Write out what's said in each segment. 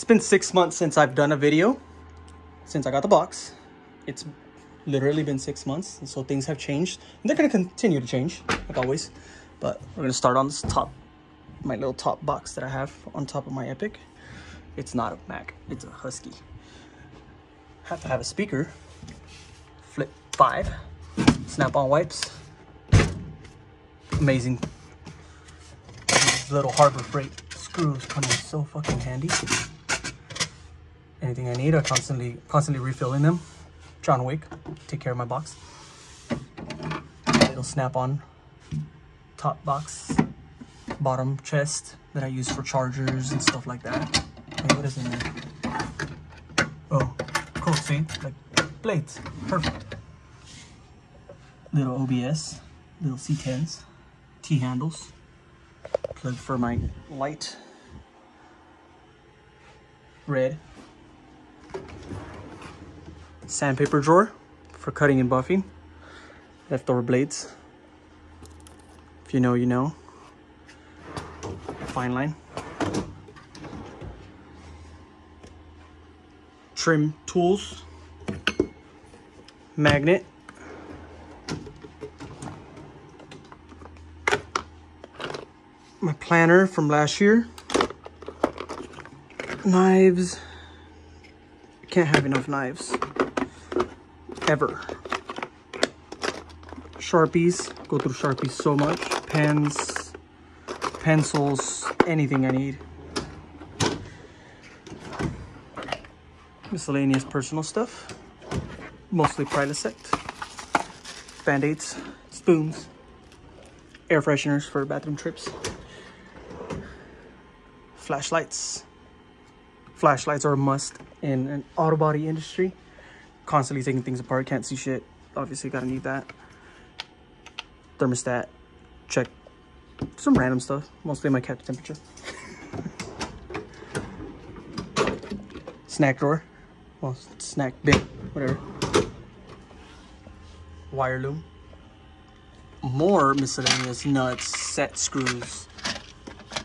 It's been six months since I've done a video, since I got the box. It's literally been six months, and so things have changed. And they're gonna continue to change, like always. But we're gonna start on this top, my little top box that I have on top of my Epiq. It's not a Mac, it's a Husky. Have to have a speaker. Flip five, snap-on wipes. Amazing. Little Harbor Freight screws come in so fucking handy anything I need. I constantly constantly refilling them. John Wick, take care of my box. Little snap-on top box, bottom chest that I use for chargers and stuff like that. Hey, what is in there? Oh, cool, see? Like blades, perfect. Little OBS, little C10s, T-handles, plug for my light, red sandpaper drawer for cutting and buffing. Leftover blades. If you know, you know. Fine line. Trim tools. Magnet. My planner from last year. Knives. Can't have enough knives ever. Sharpies, go through Sharpies so much. Pens, pencils, anything I need. Miscellaneous personal stuff. Mostly Prilosec. Band-aids, spoons, air fresheners for bathroom trips. Flashlights. Flashlights are a must in an auto body industry constantly taking things apart. Can't see shit. Obviously, gotta need that. Thermostat. Check some random stuff. Mostly my capture temperature. snack drawer. Well, snack bin. Whatever. Wire loom. More miscellaneous nuts, set screws,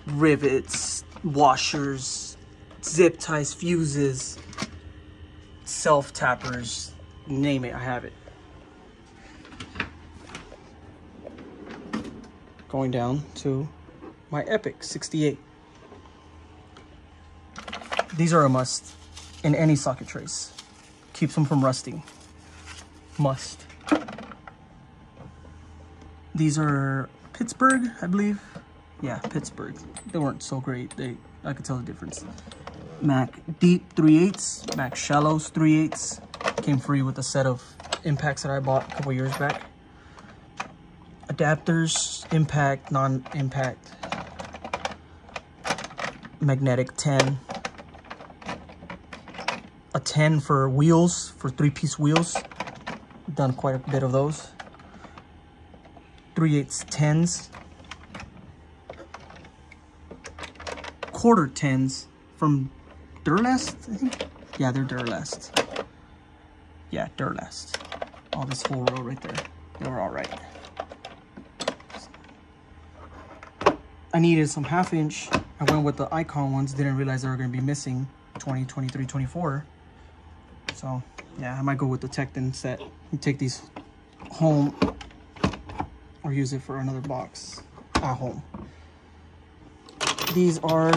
rivets, washers, zip ties, fuses, self tappers, name it, I have it. Going down to my Epiq 68. These are a must in any socket trace. Keeps them from rusting. Must. These are Pittsburgh, I believe. Yeah, Pittsburgh. They weren't so great. They I could tell the difference. Mac Deep 3 8 Mac Shallows 3 8 Came free with a set of impacts that I bought a couple years back. Adapters, impact, non-impact. Magnetic 10. A 10 for wheels, for three-piece wheels. Done quite a bit of those. 3 8 10s. Quarter 10s from Duralast, I think? Yeah, they're Duralast. Yeah, Duralast. All oh, this whole row right there. They were all right. I needed some half inch. I went with the icon ones. Didn't realize they were going to be missing 20, 23, 24. So, yeah, I might go with the Tekton set and take these home or use it for another box at home. These are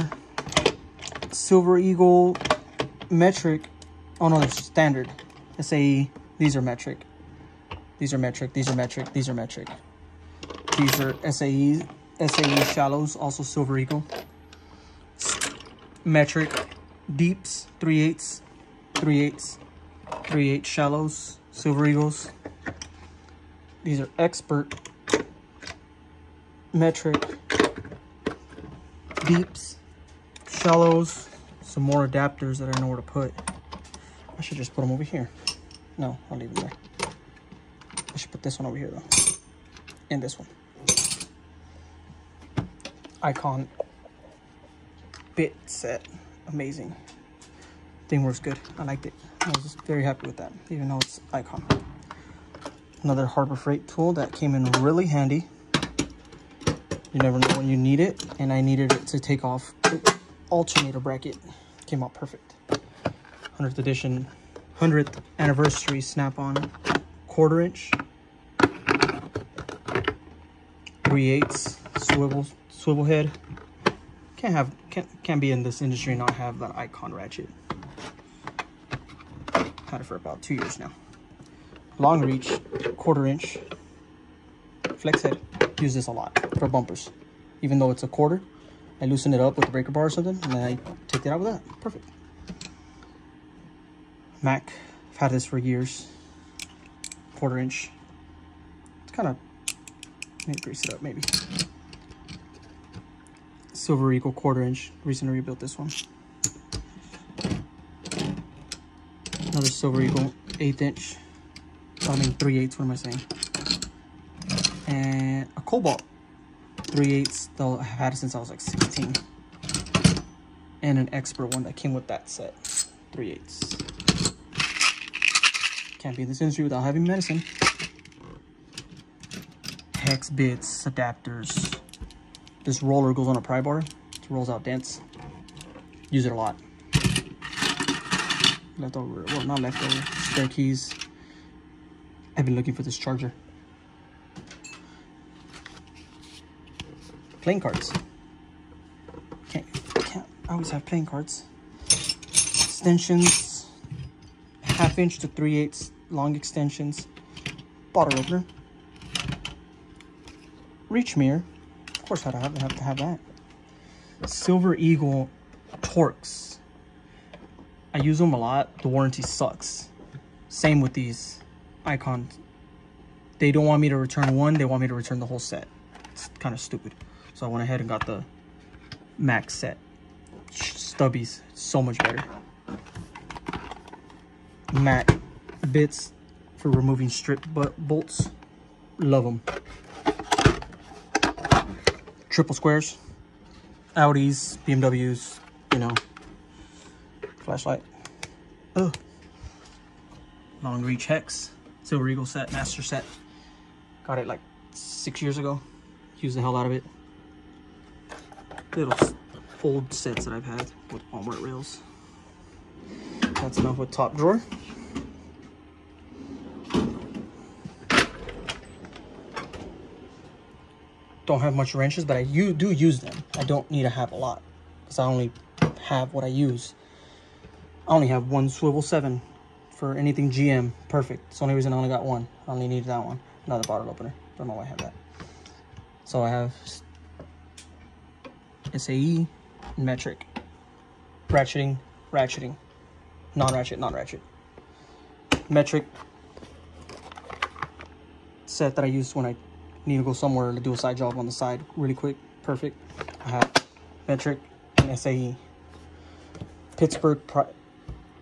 Silver Eagle metric. Oh no, standard. SAE. These are metric. These are metric. These are metric. These are metric. These are SAE. SAE shallows. Also Silver Eagle. Metric. Deeps. 3 eighths. 3 eighths. 3 8 shallows. Silver Eagles. These are expert. Metric. Deeps shallows, some more adapters that I know where to put. I should just put them over here. No, I'll leave them there. I should put this one over here though. And this one. Icon bit set. Amazing. Thing works good. I liked it. I was just very happy with that, even though it's Icon. Another Harbor Freight tool that came in really handy. You never know when you need it, and I needed it to take off alternator bracket Came out perfect. 100th edition, 100th anniversary snap-on quarter inch. 3 eighths swivel swivel head. Can't have can't can't be in this industry and not have that icon ratchet. Had it for about two years now. Long reach, quarter inch, flex head. Use this a lot for bumpers. Even though it's a quarter, I loosen it up with a breaker bar or something, and then I take it out with that. Perfect. Mac, I've had this for years. Quarter inch. It's kind of, maybe grease it up maybe. Silver Eagle quarter inch. Recently rebuilt this one. Another Silver Eagle eighth inch. I mean three eighths, what am I saying? And a Cobalt three eighths though I've had it since I was like 16. And an expert one that came with that set. Three eighths. Can't be in this industry without having medicine. Hex bits, adapters. This roller goes on a pry bar. It rolls out dents. Use it a lot. Leftover, well not leftover, spare keys. I've been looking for this charger. Playing cards. Can't, can't always have playing cards. Extensions. Half inch to 3 eighths long extensions. Bottle opener. Reach mirror. Of course I'd have, have to have that. Silver Eagle Torx. I use them a lot. The warranty sucks. Same with these icons. They don't want me to return one. They want me to return the whole set. It's kind of stupid. So I went ahead and got the max set. Stubbies, so much better. Mac bits for removing strip bolts. Love them. Triple squares. Audis, BMWs, you know. Flashlight. Oh. Long reach hex. Silver Eagle set, master set. Got it like six years ago. Use the hell out of it little old sets that I've had with Walmart rails. That's enough with top drawer. Don't have much wrenches, but I do use them. I don't need to have a lot because I only have what I use. I only have one swivel 7 for anything GM. Perfect. It's the only reason I only got one. I only needed that one. Another bottle opener. Don't know why I have that. So I have SAE, metric, ratcheting, ratcheting, non-ratchet, non-ratchet. Metric set that I use when I need to go somewhere to do a side job on the side really quick, perfect. I have metric and SAE. Pittsburgh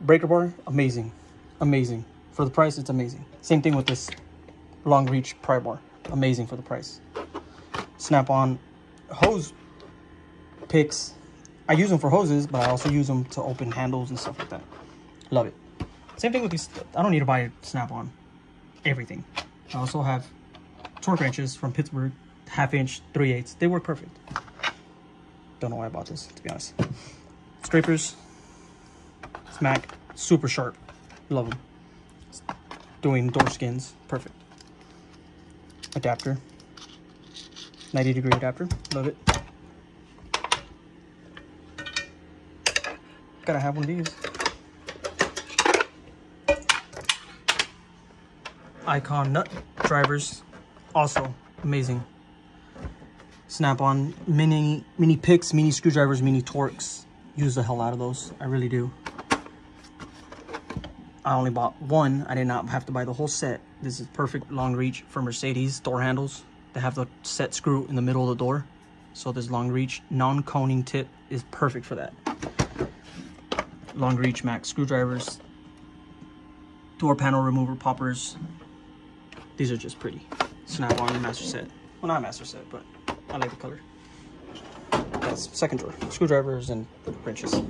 breaker bar, amazing, amazing. For the price, it's amazing. Same thing with this long reach pry bar, amazing for the price. Snap on hose picks. I use them for hoses, but I also use them to open handles and stuff like that. Love it. Same thing with these. I don't need to buy Snap-on everything. I also have torque wrenches from Pittsburgh, half inch, 3 eighths. They work perfect. Don't know why I bought this, to be honest. Scrapers, smack, super sharp. Love them. Doing door skins, perfect. Adapter, 90 degree adapter, love it. Gotta have one of these. Icon nut drivers, also amazing. Snap-on mini mini picks, mini screwdrivers, mini Torx. Use the hell out of those. I really do. I only bought one. I did not have to buy the whole set. This is perfect long reach for Mercedes door handles. They have the set screw in the middle of the door. So this long reach non-coning tip is perfect for that long reach max screwdrivers, door panel remover poppers. These are just pretty. Snap-on master set. Well, not master set, but I like the color. That's second drawer. Screwdrivers and wrenches.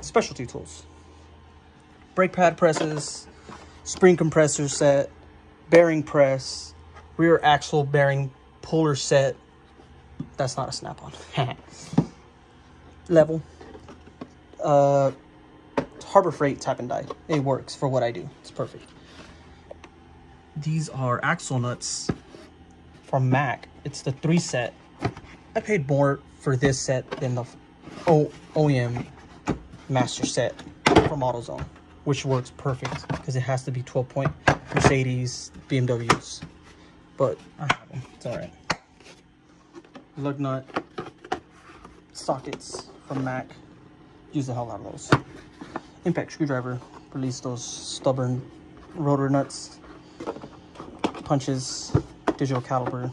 Specialty tools. Brake pad presses, spring compressor set, bearing press, rear axle bearing puller set. That's not a snap-on. Level. Uh, Harbor Freight tap and die. It works for what I do. It's perfect. These are axle nuts from Mac. It's the three set. I paid more for this set than the o OEM master set from AutoZone, which works perfect because it has to be 12 point Mercedes, BMWs. But. It's all right. Lug nut, sockets from Mac. Use the hell out of those. Impact screwdriver, release those stubborn rotor nuts. Punches, digital caliper,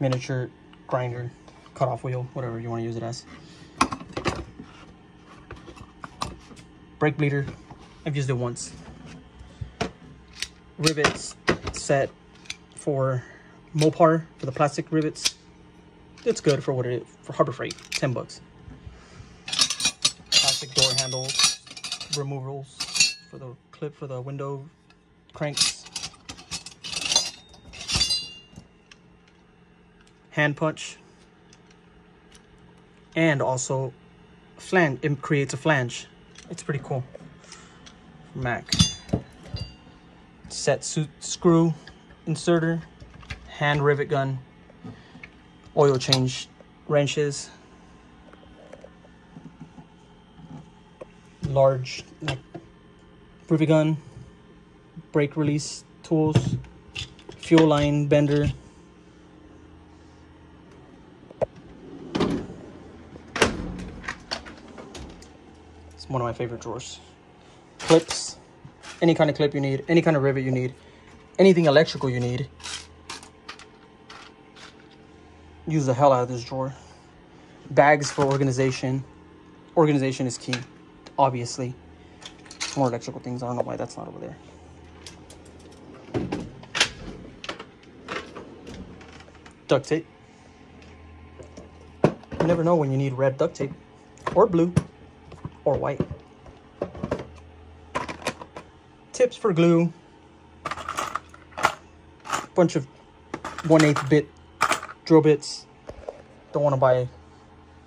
miniature grinder, cutoff wheel, whatever you want to use it as. Brake bleeder, I've used it once. Rivets set for Mopar for the plastic rivets. It's good for what it for Harbor Freight, 10 bucks. Plastic door handles, removals for the clip for the window cranks. Hand punch. And also flange, it creates a flange. It's pretty cool. Mac. Set suit screw inserter, hand rivet gun, oil change wrenches, large like gun, brake release tools, fuel line bender. It's one of my favorite drawers. Clips, any kind of clip you need, any kind of rivet you need, anything electrical you need. Use the hell out of this drawer. Bags for organization. Organization is key obviously. More electrical things. I don't know why that's not over there. Duct tape. You never know when you need red duct tape. Or blue. Or white. Tips for glue. Bunch of 1 8 bit drill bits. Don't want to buy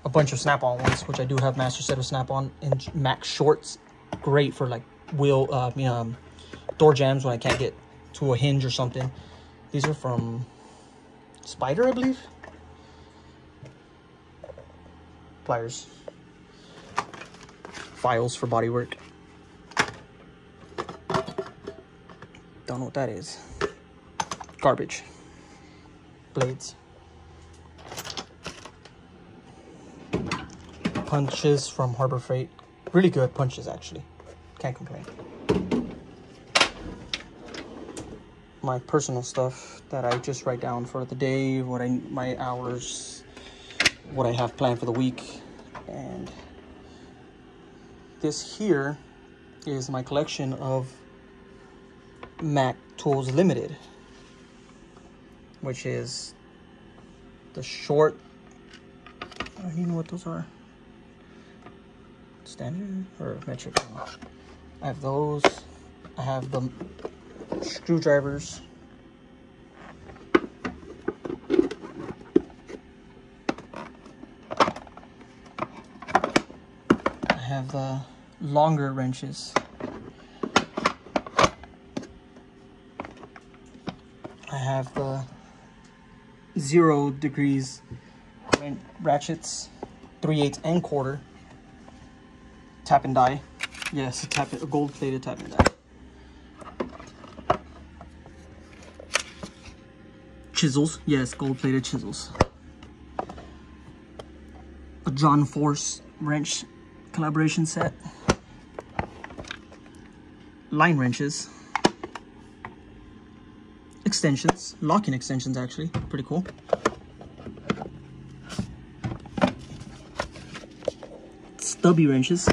a bunch of snap-on ones, which I do have master set of snap-on and Max shorts. Great for like wheel, uh, you know, um, door jams when I can't get to a hinge or something. These are from Spider, I believe. Pliers. Files for bodywork. Don't know what that is. Garbage. Blades. Punches from Harbor Freight. Really good punches, actually. Can't complain. My personal stuff that I just write down for the day, what I my hours, what I have planned for the week, and this here is my collection of Mac Tools Limited, which is the short. I don't even know what those are standard or metric. I have those. I have the screwdrivers. I have the longer wrenches. I have the zero degrees ratchets, 3 8 and quarter tap and die. Yes, a, tap, a gold plated tap and die. Chisels, yes, gold plated chisels. A John Force wrench collaboration set. Line wrenches. Extensions, locking extensions actually, pretty cool. Stubby wrenches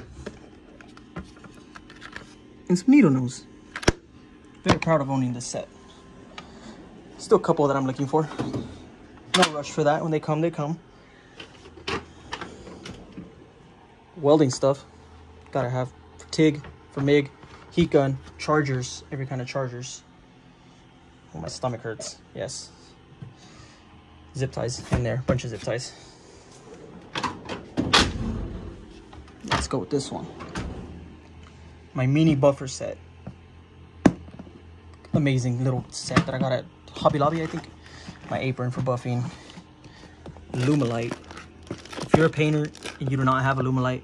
needle nose. Very proud of owning this set. Still a couple that I'm looking for. No rush for that. When they come, they come. Welding stuff. Gotta have for TIG, for MIG, heat gun, chargers, every kind of chargers. Oh, my stomach hurts. Yes. zip ties in there, bunch of zip ties. Let's go with this one. My mini buffer set. Amazing little set that I got at Hobby Lobby, I think. My apron for buffing. Lumalite. If you're a painter and you do not have a Lumalite,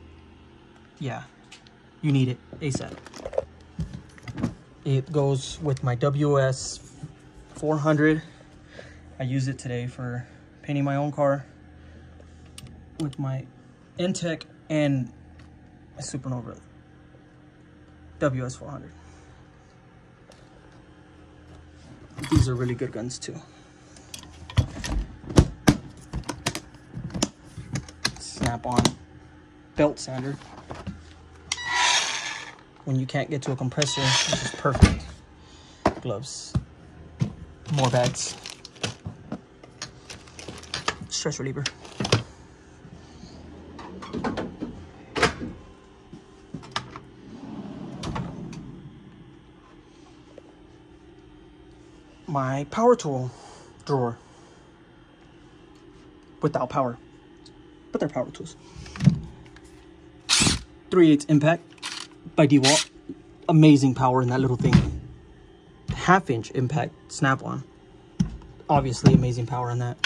yeah, you need it ASAP. It goes with my WS 400. I use it today for painting my own car with my Intech and my Supernova WS 400. These are really good guns too. Snap-on belt sander. When you can't get to a compressor, this is perfect. Gloves. More bags. Stress reliever. My power tool drawer. Without power. But they're power tools. 3 8 impact by DeWalt. Amazing power in that little thing. Half inch impact snap on. Obviously amazing power in that.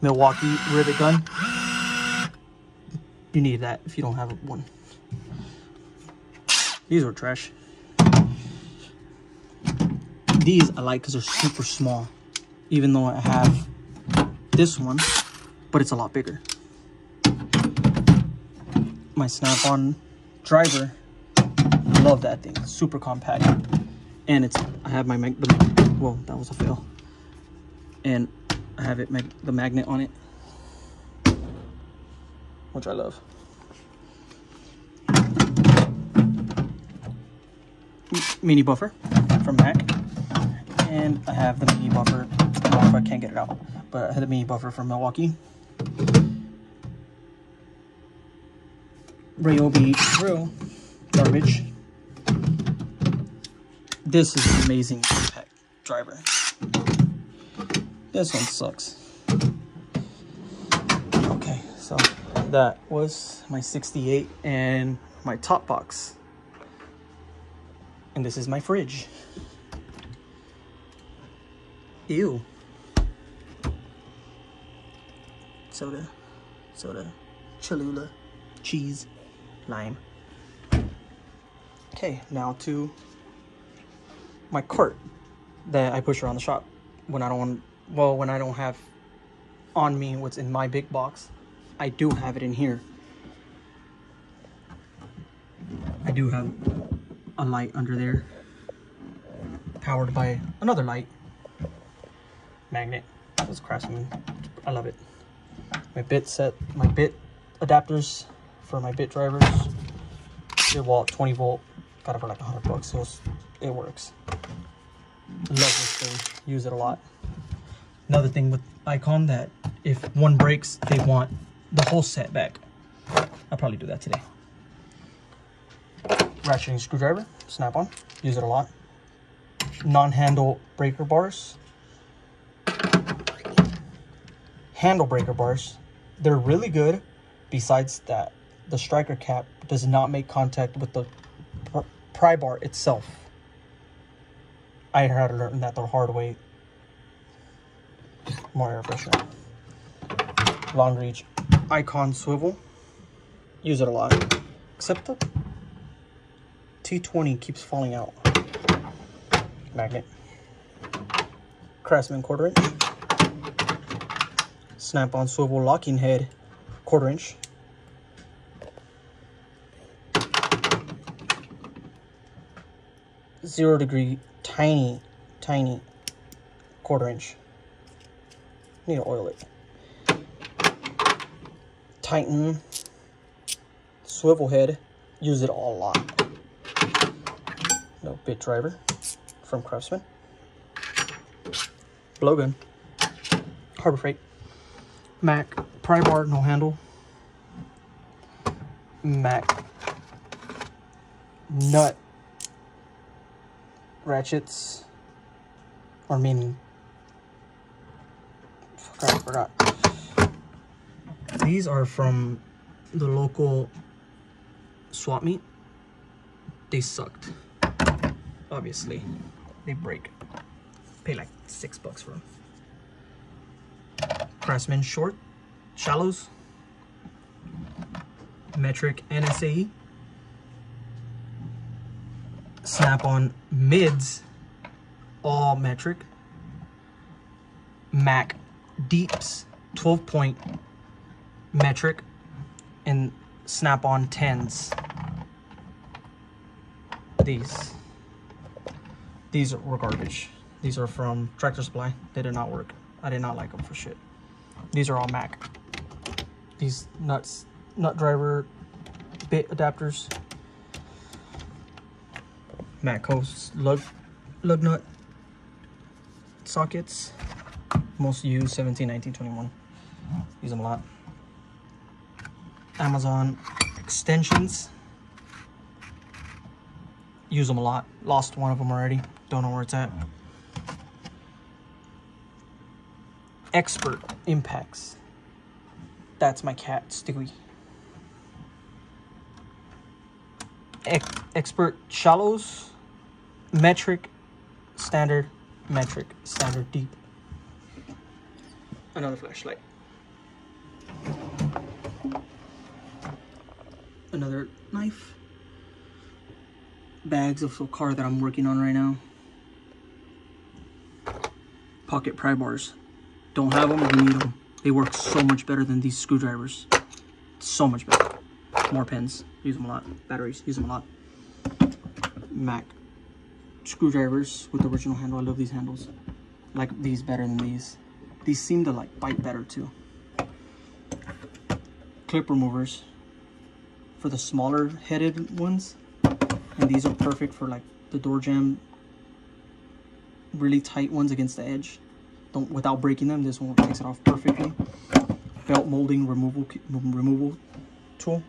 Milwaukee rivet gun. You need that if you don't have one. These were trash. These I like because they're super small. Even though I have this one, but it's a lot bigger. My snap-on driver. Love that thing. Super compact. And it's, I have my, mag the, well, that was a fail. And I have it, mag the magnet on it. Which I love. Mini buffer from Mac. And I have the mini buffer. I don't know if I can't get it out. But I have the mini buffer from Milwaukee. Ryobi drill garbage. This is an amazing impact driver. This one sucks. Okay, so that was my 68 and my top box. And this is my fridge. Ew. Soda, soda, Cholula, cheese lime. Okay, now to my cart that I push around the shop when I don't want, well, when I don't have on me what's in my big box. I do have it in here. I do have a light under there powered by another light magnet. This Craftsman. I love it. My bit set, my bit adapters for my bit drivers. DeWalt 20 volt. Got it for like 100 bucks, so it works. Love this thing. Use it a lot. Another thing with Icon that if one breaks, they want the whole set back. I'll probably do that today. Ratcheting screwdriver, snap on. Use it a lot. Non-handle breaker bars. Handle breaker bars. They're really good. Besides that, the striker cap does not make contact with the pry bar itself. I had to learn that the hard way. More air freshener. Long reach icon swivel. Use it a lot. Except the T20 keeps falling out. Magnet. Craftsman quarter inch. Snap-on swivel locking head quarter inch. zero degree, tiny, tiny quarter inch. Need to oil it. Titan swivel head. Use it a lot. No bit driver from Craftsman. Blowgun. Harbor Freight. Mac pry bar, no handle. Mac nut ratchets or meaning fuck I forgot These are from the local swap meet. They sucked. Obviously, they break. Pay like six bucks for them. Craftsman short, shallows, metric NSAE, snap-on mids, all metric, Mac deeps, 12 point metric, and snap-on 10s. These. These were garbage. These are from Tractor Supply. They did not work. I did not like them for shit. These are all Mac. These nuts, nut driver bit adapters. Matco lug, lug nut sockets. Most used 17, 19, 21. Use them a lot. Amazon extensions. Use them a lot. Lost one of them already. Don't know where it's at. Expert impacts. That's my cat, Stewie. Ex expert shallows, metric, standard, metric, standard, deep. Another flashlight. Another knife. Bags of car that I'm working on right now. Pocket pry bars. Don't have them, we need them. They work so much better than these screwdrivers. So much better. More pins. Use them a lot. Batteries. Use them a lot. Mac screwdrivers with the original handle. I love these handles. I like these better than these. These seem to like bite better too. Clip removers for the smaller headed ones. And these are perfect for like the door jam really tight ones against the edge don't without breaking them this one takes it off perfectly. Belt molding removal removal tool.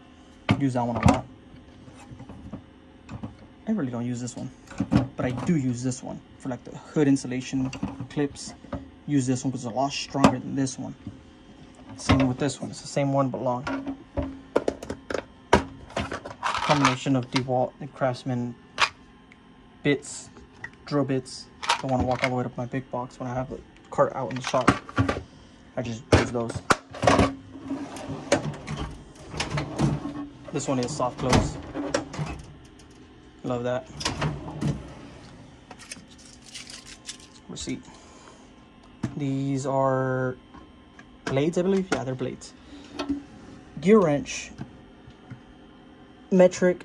Use that one a lot. I really don't use this one but I do use this one for like the hood insulation clips. Use this one because it's a lot stronger than this one. Same with this one. It's the same one but long. Combination of DeWalt and Craftsman bits drill bits. Don't want to walk all the way up my big box when I have the cart out in the shop. I just use those. This one is soft close. Love that. Receipt. These are blades, I believe. Yeah, they're blades. Gear wrench. Metric.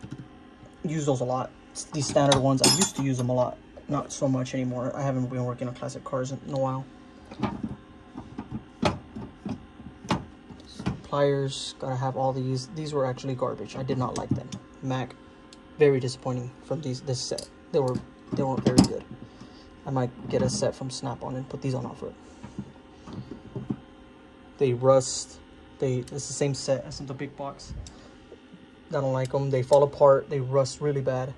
Use those a lot. It's these standard ones. I used to use them a lot. Not so much anymore. I haven't been working on classic cars in a while. pliers gotta have all these. These were actually garbage. I did not like them. Mac very disappointing from these this set. They were they weren't very good. I might get a set from snap-on and put these on offer. They rust. They it's the same set as in the big box. I don't like them they fall apart. They rust really bad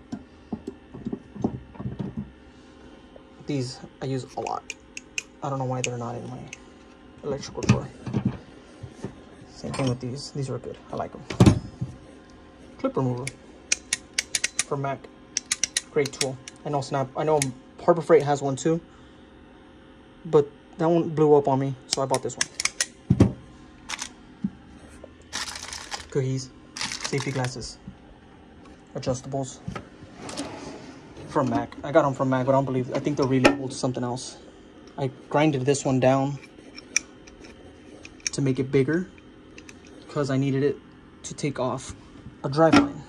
these i use a lot i don't know why they're not in my electrical drawer same thing with these. These are good. I like them. Clip remover for Mac. Great tool. I know Snap. I know Harbor Freight has one too. But that one blew up on me, so I bought this one. Cookies. Safety glasses. Adjustables. From Mac. I got them from Mac, but I don't believe. I think they're relabeled to something else. I grinded this one down to make it bigger because I needed it to take off a drive line.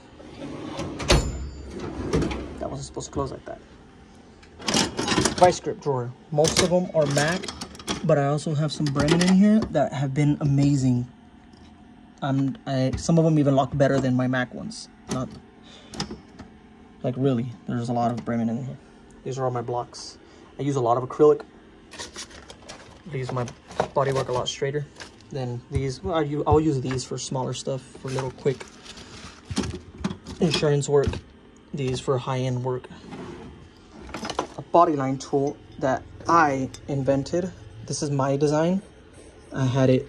That wasn't supposed to close like that. Vice grip drawer. Most of them are MAC, but I also have some Bremen in here that have been amazing. Um, I, some of them even lock better than my MAC ones. Not like really, there's a lot of Bremen in here. These are all my blocks. I use a lot of acrylic. These my body work a lot straighter. than these, well, I'll use these for smaller stuff, for little quick insurance work. These for high-end work. A bodyline tool that I invented. This is my design. I had it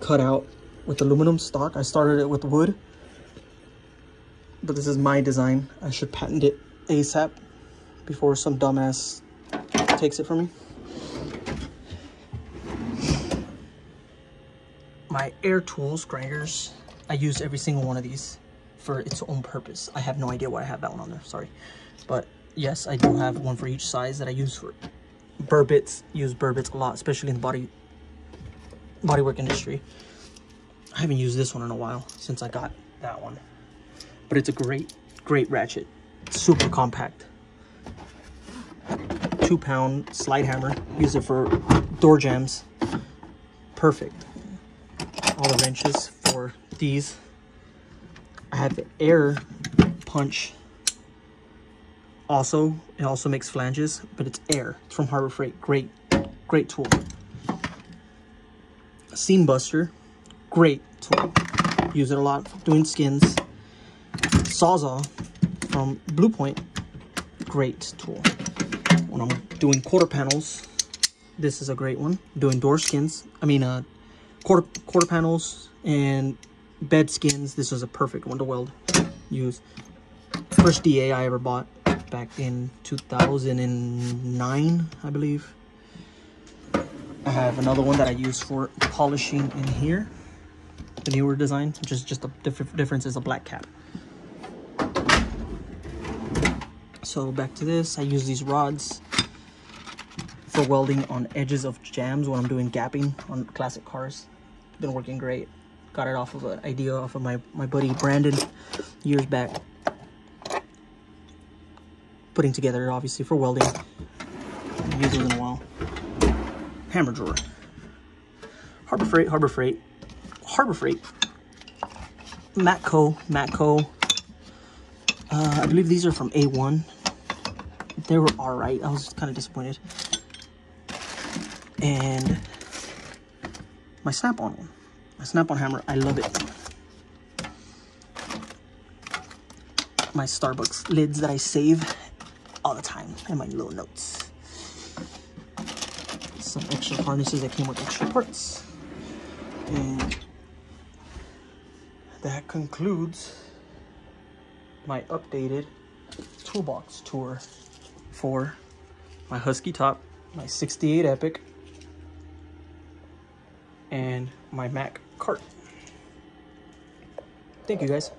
cut out with aluminum stock. I started it with wood, but this is my design. I should patent it ASAP before some dumbass takes it from me. My air tools, grinders, I use every single one of these for its own purpose. I have no idea why I have that one on there, sorry. But yes, I do have one for each size that I use for burr bits. Use burr bits a lot, especially in the body bodywork industry. I haven't used this one in a while since I got that one. But it's a great, great ratchet. super compact. Two pound slide hammer. Use it for door jams. Perfect. All the wrenches for these. I have the air punch. Also, it also makes flanges, but it's air. It's from Harbor Freight. Great, great tool. Seam Buster, great tool. Use it a lot doing skins. Sawzall from Bluepoint, great tool. When I'm doing quarter panels, this is a great one. Doing door skins, I mean uh, quarter quarter panels and bed skins. This is a perfect one to weld. Use first DA I ever bought back in 2009, I believe. I have another one that I use for polishing in here. The newer design, just a different difference is a black cap. So back to this, I use these rods for welding on edges of jams when I'm doing gapping on classic cars. Been working great. Got it off of an idea off of my, my buddy Brandon years back. Putting together obviously for welding. Use in a while hammer drawer. Harbor Freight, Harbor Freight, Harbor Freight. Matco, Matco. Uh, I believe these are from A1. They were all right. I was kind of disappointed. And my snap-on one. My snap-on hammer, I love it. My Starbucks lids that I save all the time and my little notes some extra harnesses that came with extra parts. And that concludes my updated toolbox tour for my Husky top, my 68 Epiq, and my Mac cart. Thank you guys.